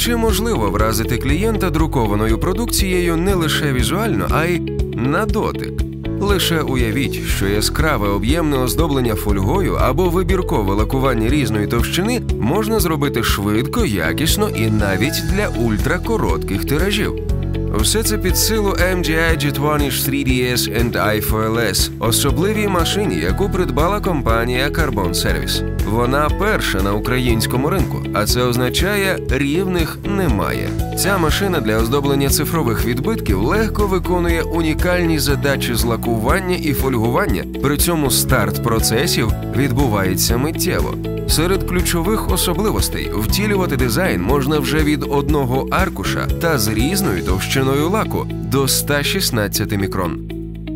Чи можливо вразити клієнта друкованою продукцією не лише візуально, а й на дотик? Лише уявіть, що яскраве об'ємне оздоблення фольгою або вибіркове лакування різної товщини можна зробити швидко, якісно і навіть для ультракоротких тиражів. Все це під силу MGI Jetvanish 3DS and i4LS, особливій машині, яку придбала компанія Carbon Service. Вона перша на українському ринку, а це означає рівних немає. Ця машина для оздоблення цифрових відбитків легко виконує унікальні задачі з лакування і фольгування. При цьому старт процесів відбувається миттєво. Серед ключових особливостей втілювати дизайн можна вже від одного аркуша та з різною товщиною лаку до 116 мікрон.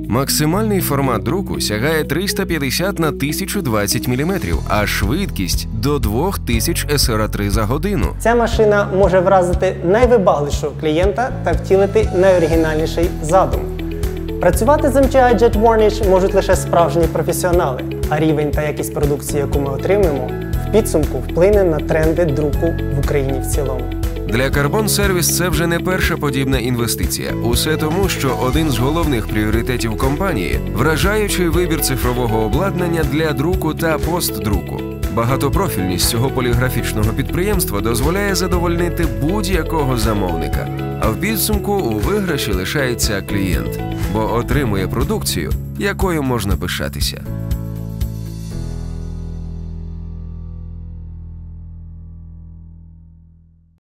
Максимальний формат друку сягає 350 на 1020 мм, а швидкість до 2000 SRA3 за годину. Ця машина може вразити найвибагливішого клієнта та втілити найоригінальніший задум. Працювати з MGI Jet Varnish можуть лише справжні професіонали, а рівень та якість продукції, яку ми отримуємо, підсумку вплине на тренди друку в Україні в цілому. Для Carbon Service це вже не перша подібна інвестиція. Усе тому, що один з головних пріоритетів компанії вражаючий вибір цифрового обладнання для друку та постдруку. Багатопрофільність цього поліграфічного підприємства дозволяє задовольнити будь-якого замовника. А в підсумку у виграші лишається клієнт, бо отримує продукцію, якою можна пишатися.